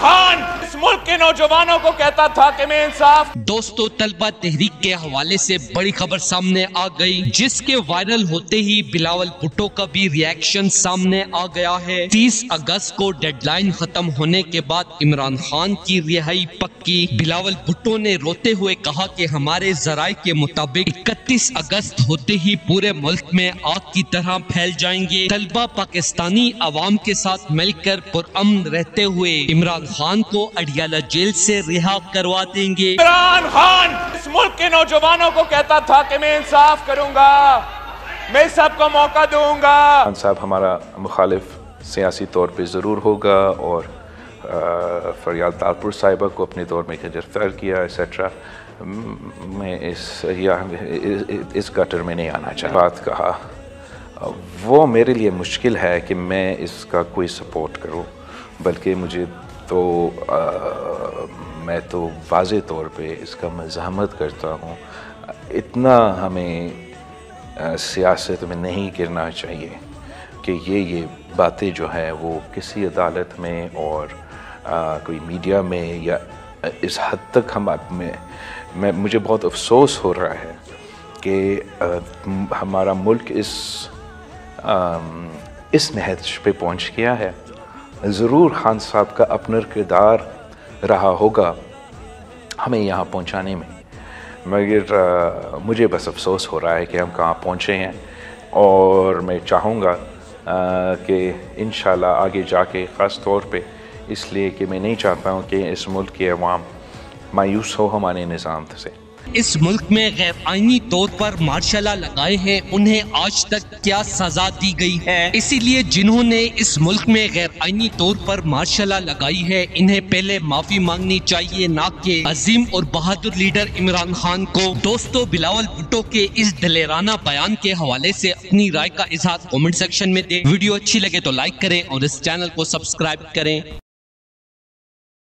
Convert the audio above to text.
खान इस मुल्क के नौजवानों को कहता था कि मैं इंसाफ दोस्तों, तलबा तहरीक के हवाले से बड़ी खबर सामने आ गई, जिसके वायरल होते ही बिलावल भुट्टो का भी रिएक्शन सामने आ गया है। 30 अगस्त को डेडलाइन खत्म होने के बाद इमरान खान की रिहाई पक्की। बिलावल भुट्टो ने रोते हुए कहा कि हमारे जराये के मुताबिक 31 अगस्त होते ही पूरे मुल्क में आग की तरह फैल जाएँगे। तलबा पाकिस्तानी आवाम के साथ मिलकर पुरअमन रहते हुए इमरान खान को अडियाला जेल से रिहा करवा देंगे इमरान खान इस मुल्क के नौजवानों को कहता था कि मैं इंसाफ करूँगा मैं सबको मौका दूँगा। खान साहब हमारा मुखालिफ सियासी तौर पे ज़रूर होगा और फरियाद तालपुर साहिबा को अपने दौर में गिरफ़्तार किया एक्सेट्रा मैं इस या इस, इस गटर में नहीं आना चाहता। बात कहा वो मेरे लिए मुश्किल है कि मैं इसका कोई सपोर्ट करूँ बल्कि मुझे तो अ, मैं तो वाज तौर पे इसका मज़ामत करता हूँ। इतना हमें अ, सियासत में नहीं गिरना चाहिए कि ये ये बातें जो हैं वो किसी अदालत में और आ, कोई मीडिया में या इस हद तक हम आप में मैं मुझे बहुत अफसोस हो रहा है कि हमारा मुल्क इस आम, इस नहज पे पहुँच गया है। ज़रूर खान साहब का अपना किरदार रहा होगा हमें यहाँ पहुँचाने में। मगर मुझे बस अफसोस हो रहा है कि हम कहाँ पहुँचे हैं और मैं चाहूँगा कि इन आगे जाके ख़ास तौर पे इसलिए कि मैं नहीं चाहता हूँ कि इस मुल्क के अवाम मायूस हो हमारे निज़ाम से। इस मुल्क में गैर आईनी तौर पर मार्शला लगाए हैं, उन्हें आज तक क्या सजा दी गई है? इसीलिए जिन्होंने इस मुल्क में गैर आईनी तौर पर मार्शला लगाई है, इन्हें पहले माफ़ी मांगनी चाहिए ना के अजीम और बहादुर लीडर इमरान खान को। दोस्तों, बिलावल भुट्टो के इस दलेराना बयान के हवाले से अपनी राय का इजहार कमेंट सेक्शन में दे। वीडियो अच्छी लगे तो लाइक करें और इस चैनल को सब्सक्राइब करें।